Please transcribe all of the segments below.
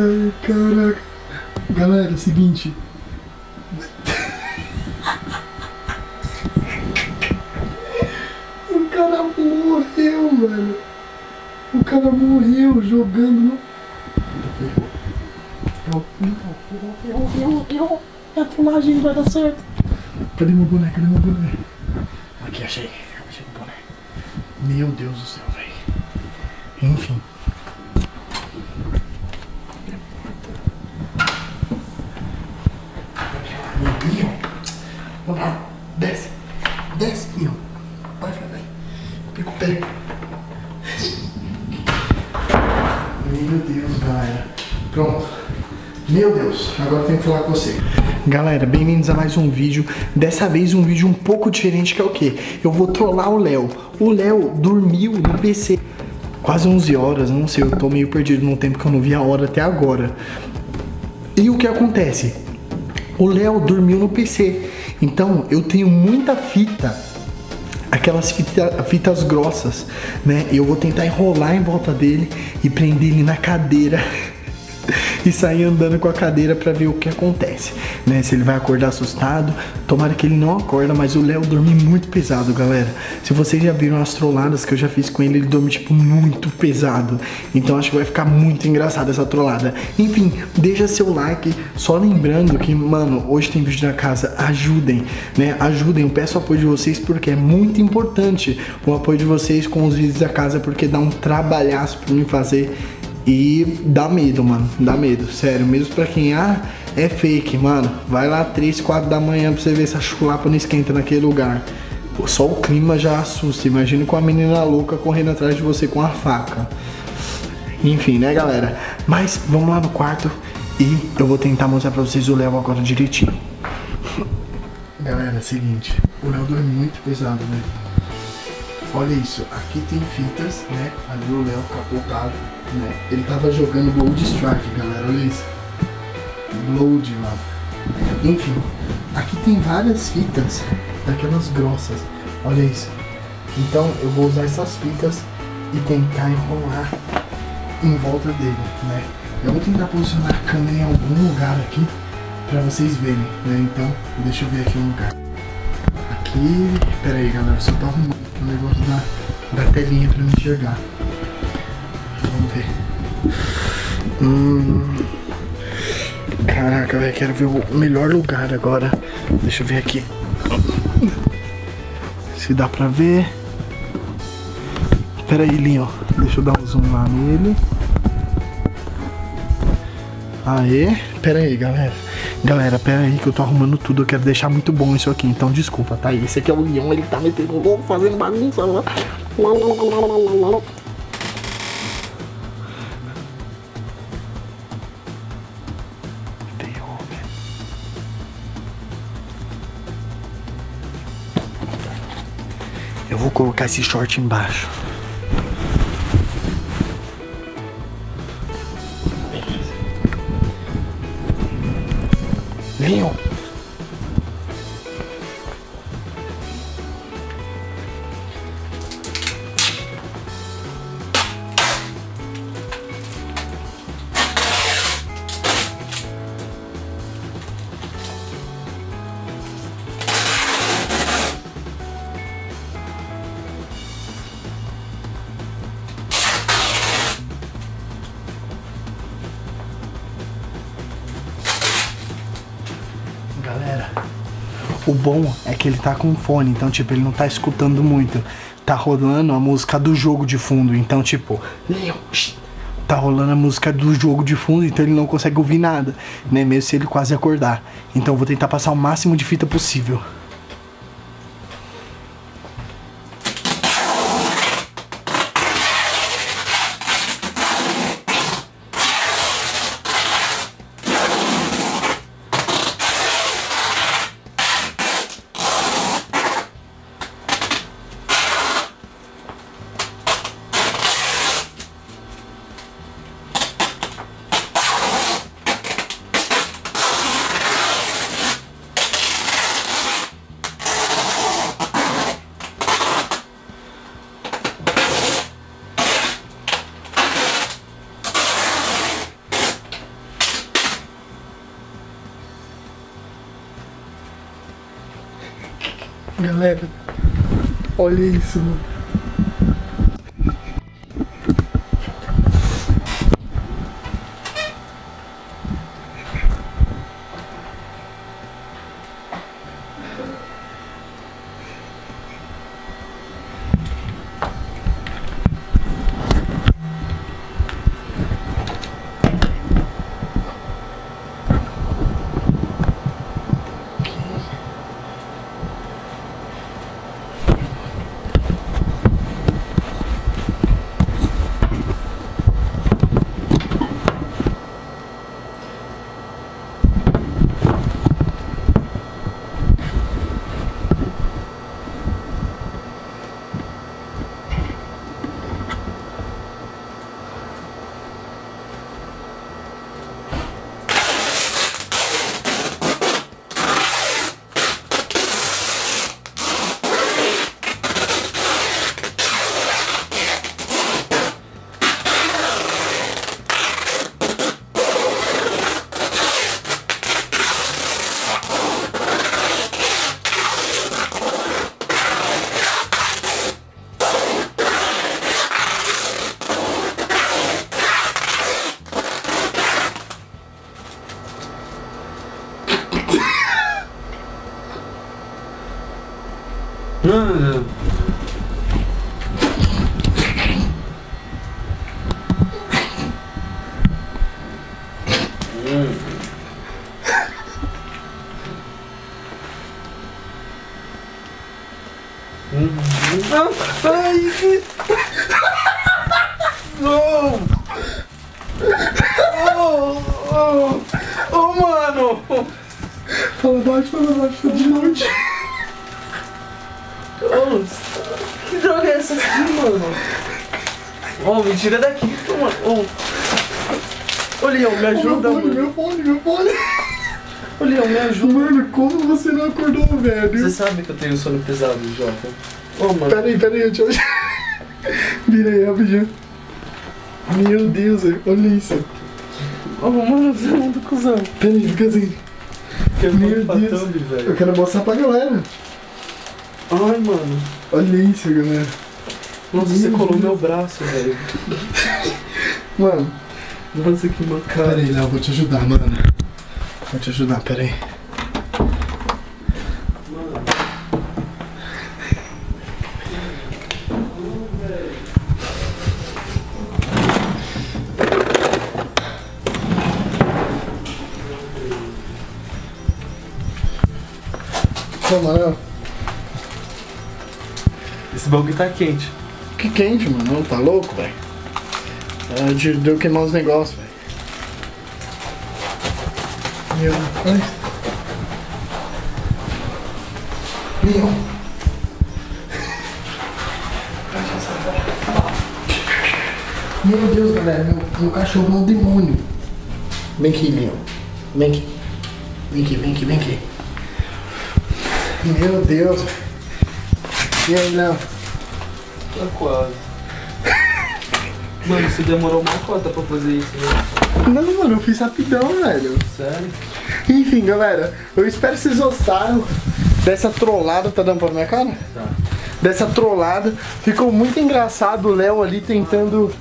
Ai, caraca. Galera, é seguinte. O cara morreu, mano. O cara morreu jogando no. Ferrou, ferrou, ferrou, ferrou, ferrou. É a trollagem, vai dar certo. Cadê meu boné? Cadê meu boné? Aqui, achei. Achei o boné. Meu Deus do céu, velho. Enfim. Leon, vamos lá. Desce. Desce, Leon. Vai, vai. Pica o pé. Meu Deus, galera. Pronto. Meu Deus, agora eu tenho que falar com você. Galera, bem-vindos a mais um vídeo. Dessa vez um vídeo um pouco diferente que é o quê? Eu vou trollar o Léo. O Léo dormiu no PC. Quase 11 horas, não sei, eu tô meio perdido no tempo que eu não vi a hora até agora. E o que acontece? O Léo dormiu no PC. Então eu tenho muita fita aquelas fita, fitas grossas, né? Eu vou tentar enrolar em volta dele e prender ele na cadeira e sair andando com a cadeira para ver o que acontece, né? Se ele vai acordar assustado, tomara que ele não acorda, mas o Léo dorme muito pesado, galera. Se vocês já viram as trolladas que eu já fiz com ele, ele dorme tipo muito pesado. Então acho que vai ficar muito engraçado essa trollada. Enfim, deixa seu like, só lembrando que, mano, hoje tem vídeo na casa, ajudem, né? Ajudem, eu peço o apoio de vocês porque é muito importante o apoio de vocês com os vídeos da casa, porque dá um trabalhaço para mim fazer e dá medo, mano. Dá medo, sério. Mesmo pra quem, ah, é fake, mano. Vai lá 3, 4 da manhã pra você ver se a chulapa não esquenta naquele lugar. Só o clima já assusta. Imagina com a menina louca correndo atrás de você com a faca. Enfim, né, galera? Mas vamos lá no quarto e eu vou tentar mostrar pra vocês o Léo agora direitinho. Galera, é o seguinte. O Léo dorme muito pesado, né? Olha isso, aqui tem fitas, né? Ali o Léo capotado, né? Ele tava jogando Blood Strike, galera, olha isso. Blood, mano. Enfim, aqui tem várias fitas daquelas grossas, olha isso. Então eu vou usar essas fitas e tentar enrolar em volta dele, né? Eu vou tentar posicionar a câmera em algum lugar aqui pra vocês verem, né? Então, deixa eu ver aqui um lugar. Aqui, pera aí galera, só tá arrumando o negócio da, da telinha pra me enxergar. Vamos ver. Hum. Caraca, velho, quero ver o melhor lugar agora. Deixa eu ver aqui. Se dá pra ver. Pera aí, Linho. Deixa eu dar um zoom lá nele. Aê. Pera aí, galera. Galera, pera aí que eu tô arrumando tudo. Eu quero deixar muito bom isso aqui. Então, desculpa, tá? Esse aqui é o Leão. Ele tá metendo louco, fazendo bagunça. Eu vou colocar esse short embaixo. Leon. Bom é que ele tá com fone, então, tipo, ele não tá escutando muito. Tá rolando a música do jogo de fundo, então, tipo, tá rolando a música do jogo de fundo, então ele não consegue ouvir nada, né? Mesmo se ele quase acordar. Então, eu vou tentar passar o máximo de fita possível. Galera, olha isso, mano. Não, ai, que... Não! Oh, oh, oh, mano! Fala baixo, fala baixo, de noite. Oh, que droga é essa aqui, mano? Oh, me tira daqui, mano. Oh. Ô, Leão, me ajuda, meu fone, mano. meu fone, meu fone. Ô, Leão, me ajuda. Mano, como você não acordou, velho? Você sabe que eu tenho sono pesado, Jota. Ô, mano. Pera aí, pera aí, eu te ajudo. Vira aí, rapidinho. Meu Deus, velho, olha isso. Ô, mano, você é muito cuzão. Pera aí, fica assim. Meu Deus. thumb, Eu quero mostrar pra galera. Ai, mano. Olha isso, galera. Nossa, você colou meu braço, velho. Mano, Nossa, que pera macabro. aí, Léo, vou te ajudar, mano. Vou te ajudar, pera aí. Toma. Esse bagulho tá quente. Que quente, mano. Não, tá louco, velho? É, de- deu queimar os negócios, velho. Meu, isso. Leon. Meu Deus, galera, meu, meu cachorro é um demônio. Vem aqui, Leon. Vem aqui. Vem aqui, vem aqui, vem aqui. Meu Deus. E aí, Léo? Tá quase. Mano, você demorou uma cota pra fazer isso, né? Não, mano, eu fiz rapidão, velho. Sério? Enfim, galera, eu espero que vocês gostaram dessa trollada. Tá dando pra minha cara? Tá. Dessa trollada. Ficou muito engraçado o Léo ali tentando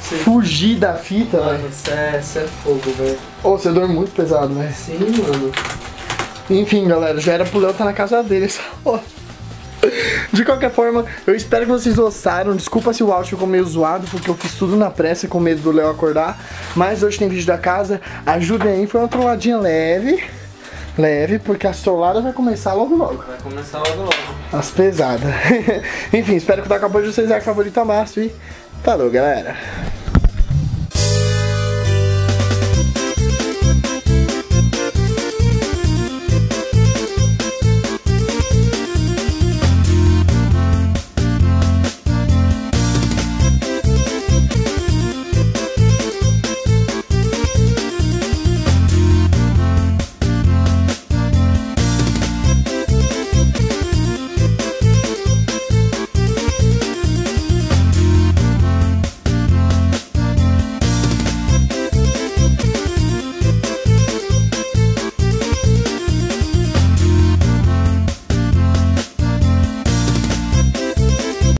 fugir da fita, velho. Mano, você é, você é fogo, velho. Ô, você dorme muito pesado, velho. Sim, mano. Enfim, galera, já era pro Léo estar na casa dele essa hora. De qualquer forma, eu espero que vocês gostaram. Desculpa se o áudio ficou meio zoado, porque eu fiz tudo na pressa com medo do Léo acordar. Mas hoje tem vídeo da casa. Ajudem aí, foi uma trolladinha leve. Leve, porque as trolladas vai começar logo logo. Vai começar logo logo. As pesadas. Enfim, espero que o Boa de vocês é a Márcio e falou, galera.